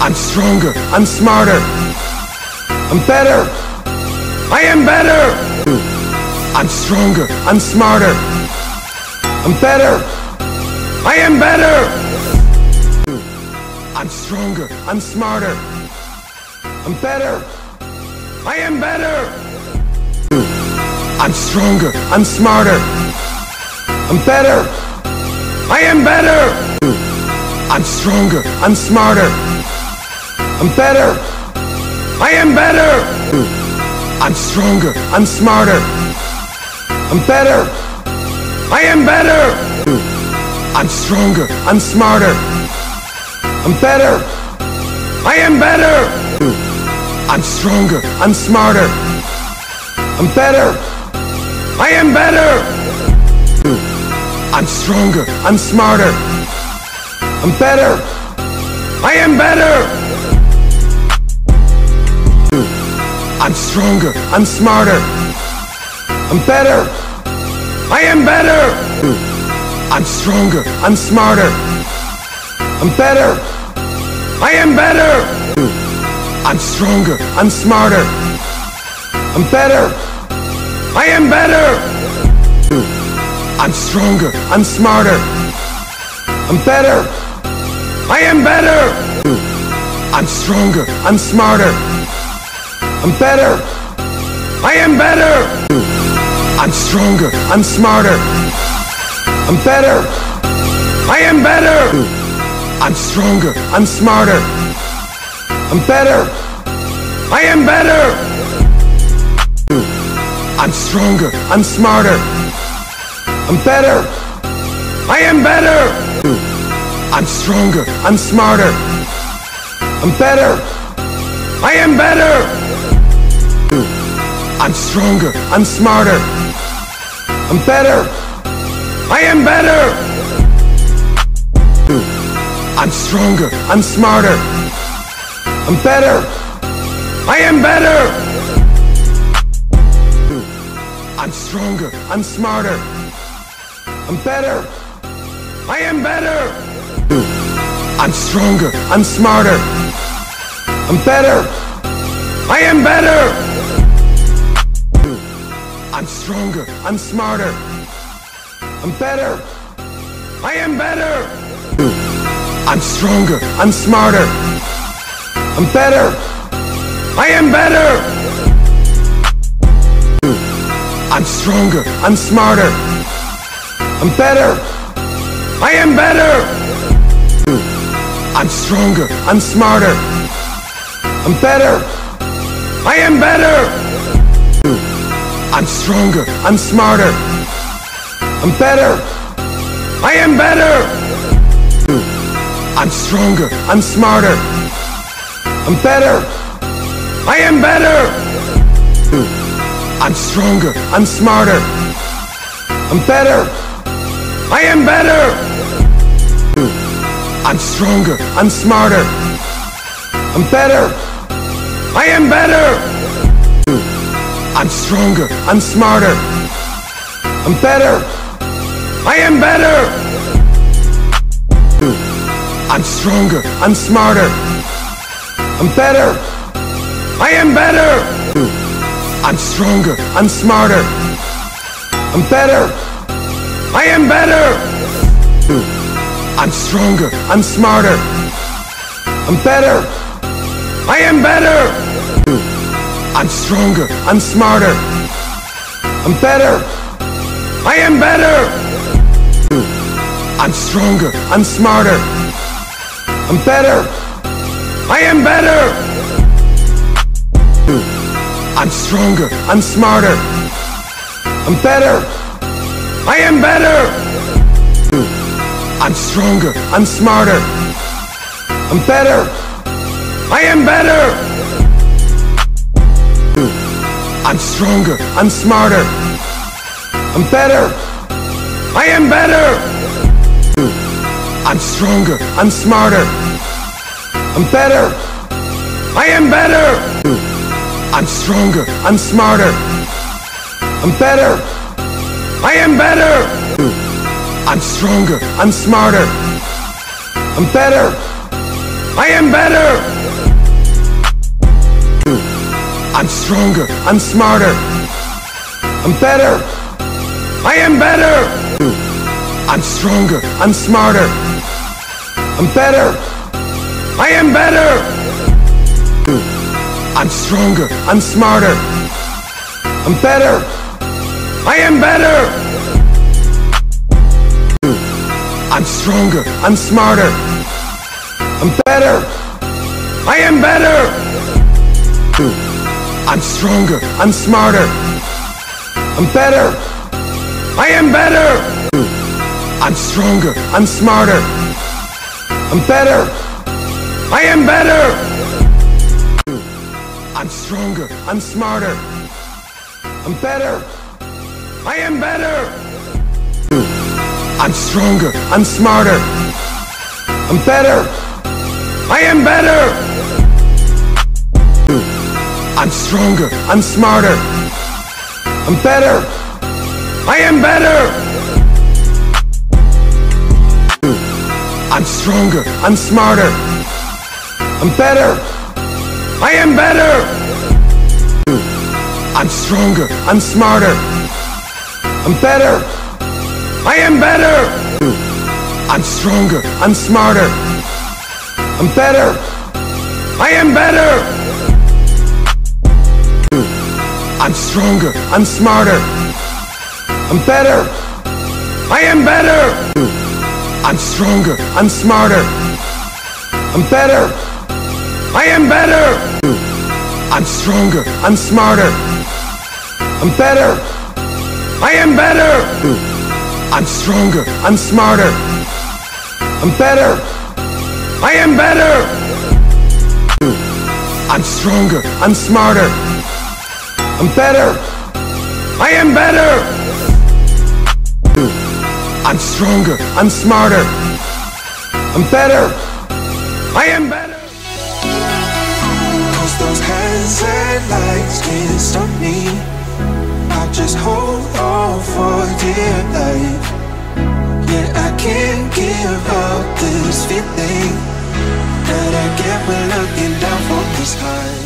I'm stronger. I'm smarter. I'm better. I am better. I'm stronger. I'm smarter. I'm better. I am better. I'm stronger. I'm smarter. I'm better. I am better. I'm stronger. I'm smarter. I'm better. I am better. I'm stronger. I'm smarter. I'm better. I am better. I'm stronger. I'm smarter. I'm better. I am better. I'm stronger. I'm smarter. I'm better. I am better. I'm stronger. I'm smarter. I'm better. I am better. I'm stronger. I'm smarter. I'm better. I am better. I'm stronger. I'm smarter. I'm better. I am better. I'm stronger. I'm smarter. I'm better. I am better. I'm stronger. I'm smarter. I'm better. I am better. I'm stronger. I'm smarter. I'm better. I am better. I'm stronger. I'm smarter. I'm better. I am better. I'm stronger. I'm smarter. I'm better. I am better. I'm stronger. I'm smarter. I'm better. I am better. I'm stronger. I'm smarter. I'm better. I am better. I'm stronger. I'm smarter. I'm better. I am better. I'm stronger. I'm smarter. I'm better. I am better. I'm stronger. I'm smarter. I'm better. I am better. I'm stronger. I'm smarter. I'm better. I am better. I'm stronger. I'm smarter. I'm better. I am better. I'm stronger. I'm smarter. I'm better. I am better. I'm stronger. I'm smarter. I'm better. I am better. I'm stronger. I'm smarter. I'm better. I am better. I'm stronger. I'm smarter. I'm better. I am better. I'm stronger. I'm smarter. I'm better. I am better. I'm stronger. I'm smarter. I'm better. I am better. I'm stronger. I'm smarter. I'm better. I am better. I'm stronger. I'm smarter. I'm better. I am better. I'm stronger. I'm smarter. I'm better. I am better. I'm stronger. I'm smarter. I'm better. I am better. I'm stronger. I'm smarter. I'm better. I am better. I'm stronger. I'm smarter. I'm better. I am better. I'm stronger. I'm smarter. I'm better. I am better. I'm stronger. I'm smarter. I'm better. I am better. I'm stronger. I'm smarter. I'm better. I am better. I'm stronger. I'm smarter. I'm better. I am better. I'm stronger. I'm smarter. I'm better. I am better. I'm stronger. I'm smarter. I'm better. I am better. I'm stronger. I'm smarter. I'm better. I am better. I'm stronger. I'm smarter. I'm better. I am better. I'm stronger. I'm smarter. I'm better. I am better. I'm stronger. I'm smarter. I'm better. I am better. I'm stronger. I'm smarter. I'm better. I am better. I'm stronger. I'm smarter. I'm better. I am better. I'm stronger. I'm smarter. I'm better. I am better. I'm stronger. I'm smarter. I'm better. I am better. I'm stronger. I'm smarter. I'm better. I am better. I'm stronger. I'm smarter. I'm better. I am better. I'm stronger. I'm smarter. I'm better. I am better. I'm stronger. I'm smarter. I'm better. I am better. I'm stronger. I'm smarter. I'm better. I am better. I'm stronger. I'm smarter. I'm better. I am better. I'm stronger. I'm smarter. I'm better. I am better. I'm stronger. I'm smarter. I'm better. I am better. I'm stronger. I'm smarter. I'm better. I am better. I'm stronger. I'm smarter. I'm better. I am better. I'm stronger. I'm smarter. I'm better. I am better. I'm stronger. I'm smarter. I'm better. I am better. Cause those hands and can't stop me. I just hold on for dear life. Yeah, I can't give up this feeling that I get when looking down from this high.